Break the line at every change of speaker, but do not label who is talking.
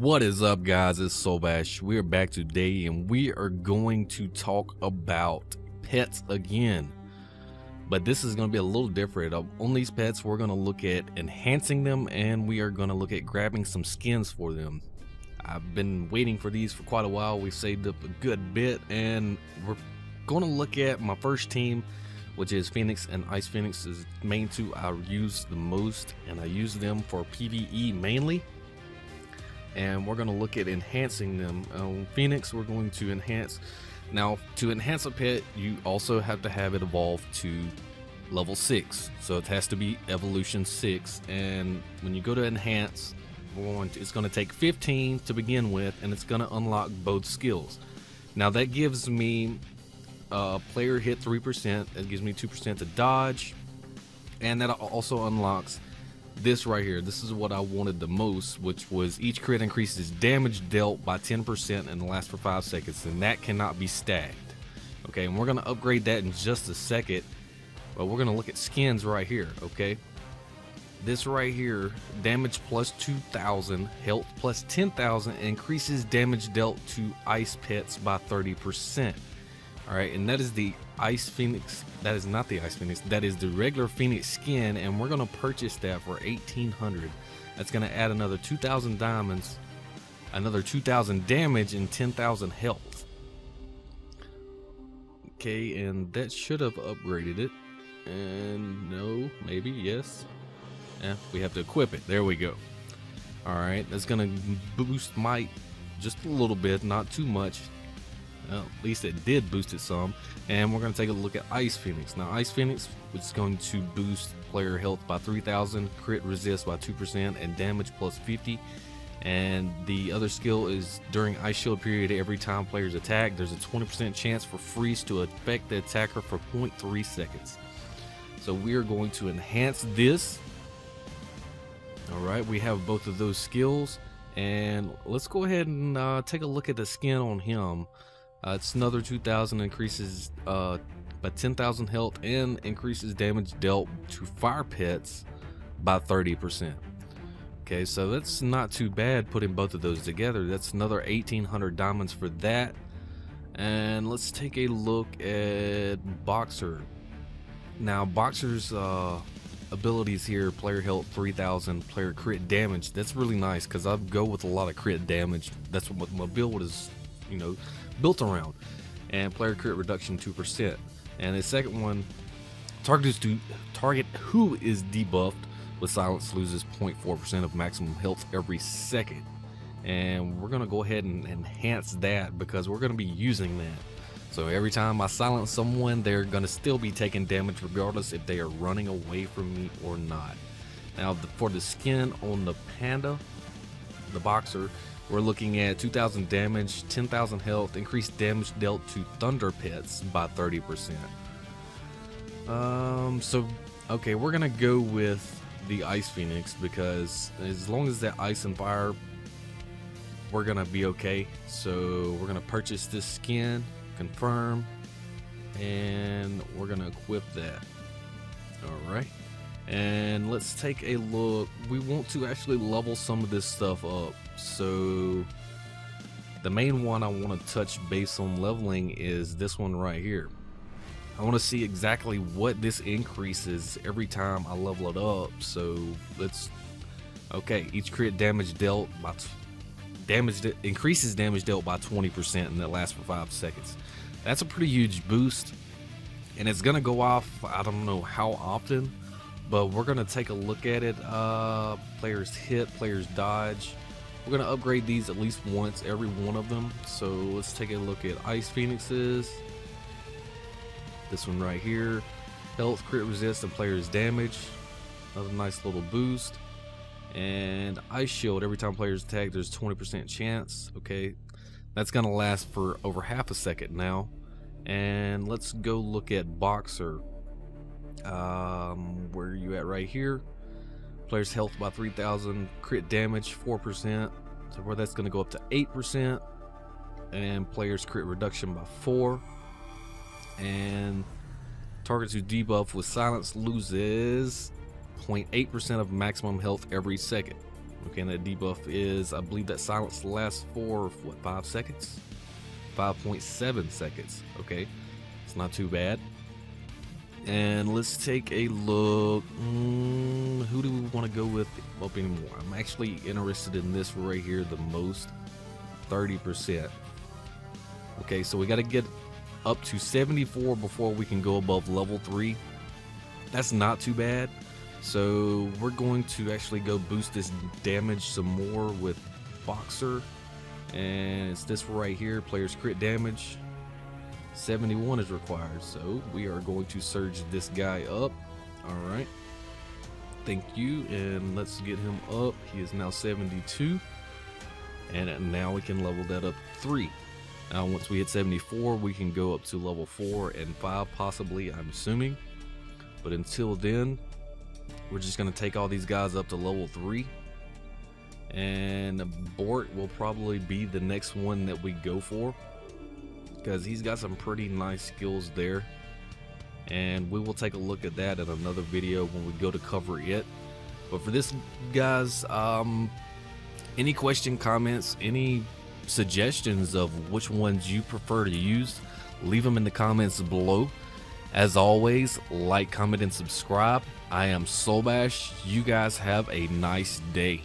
What is up, guys? It's Solbash. We are back today and we are going to talk about pets again. But this is going to be a little different. Um, on these pets, we're going to look at enhancing them and we are going to look at grabbing some skins for them. I've been waiting for these for quite a while. We've saved up a good bit and we're going to look at my first team, which is Phoenix and Ice Phoenix is main two I use the most and I use them for PvE mainly and we're going to look at enhancing them. On Phoenix, we're going to enhance. Now, to enhance a pet, you also have to have it evolve to level 6. So it has to be evolution 6. And when you go to enhance, going to, it's going to take 15 to begin with, and it's going to unlock both skills. Now, that gives me uh, player hit 3%, that gives me 2% to dodge, and that also unlocks this right here. This is what I wanted the most, which was each crit increases damage dealt by 10% and lasts for 5 seconds, and that cannot be stacked. Okay, and we're going to upgrade that in just a second, but we're going to look at skins right here, okay? This right here, damage plus 2,000, health plus 10,000, increases damage dealt to ice pets by 30%. Alright, and that is the Ice Phoenix. That is not the Ice Phoenix. That is the regular Phoenix skin, and we're to purchase that for 1800 That's to add another 2,000 diamonds, another 2,000 damage, and 10,000 health. Okay, and that should have upgraded it. And no, maybe, yes. Yeah, we have to equip it. There we go. Alright, that's going to boost might just a little bit, not too much. Well, at least it did boost it some. And we're going to take a look at Ice Phoenix. Now, Ice Phoenix is going to boost player health by 3000, crit resist by 2%, and damage plus 50. And the other skill is during Ice Shield period, every time players attack, there's a 20% chance for freeze to affect the attacker for 0.3 seconds. So we are going to enhance this. Alright, we have both of those skills. And let's go ahead and uh, take a look at the skin on him. Uh, it's another 2,000 increases uh, by 10,000 health and increases damage dealt to fire pits by 30%. Okay, so that's not too bad putting both of those together. That's another 1,800 diamonds for that. And let's take a look at Boxer. Now, Boxer's uh, abilities here player health 3000 player crit damage that's really nice because i go with a lot of crit damage that's what my build is you know built around, and player crit reduction 2%. And the second one, target, to, target who is debuffed with silence loses 0.4% of maximum health every second. And we're to go ahead and enhance that because we're to be using that. So every time I silence someone, they're to still be taking damage regardless if they are running away from me or not. Now, for the skin on the panda, the boxer, we're looking at 2,000 damage, 10,000 health, increased damage dealt to Thunder pits by 30%. Um, so, okay, we're gonna go with the Ice Phoenix because as long as that ice and fire, we're gonna be okay. So we're gonna purchase this skin, confirm, and we're gonna equip that. All right. And let's take a look. We want to actually level some of this stuff up. So the main one I want to touch base on leveling is this one right here. I want to see exactly what this increases every time I level it up. So let's okay. Each crit damage dealt by damage increases damage dealt by 20% and that lasts for five seconds. That's a pretty huge boost, and it's gonna go off. I don't know how often, but we're gonna take a look at it. Uh, players hit, players dodge. We're going to upgrade these at least once, every one of them. So let's take a look at Ice Phoenixes. This one right here. Health, crit resist, and player's damage. Another nice little boost. And Ice Shield, every time players attack, there's 20% chance. Okay, that's going to last for over half a second now. And let's go look at Boxer. You at right here? Player's health by 3000, crit damage 4%, so where that's going to go up to 8%, and player's crit reduction by 4. And targets who debuff with silence loses 0.8% of maximum health every second. Okay, and that debuff is, I believe that silence lasts for, what, 5 seconds? 5.7 seconds. Okay, it's not too bad. And let's take a look. Mm, who do we want to go with up anymore? I'm actually interested in this right here the most 30%. Okay, so we got to get up to 74 before we can go above level 3. That's not too bad. So we're going to actually go boost this damage some more with Boxer. And it's this right here, player's crit damage. 71 is required. So we are going to surge this guy up. All right. Thank you. And let's get him up. He is now 72. And now we can level that up three. Now, once we hit 74, we can go up to level four and five, possibly, I'm assuming. But until then, we're just going to take all these guys up to level three. And Bort will probably be the next one that we go for because he's got some pretty nice skills there. And we will take a look at that in another video when we go to cover it. But for this guys um any question comments any suggestions of which ones you prefer to use leave them in the comments below. As always like comment and subscribe. I am Solbash you guys have a nice day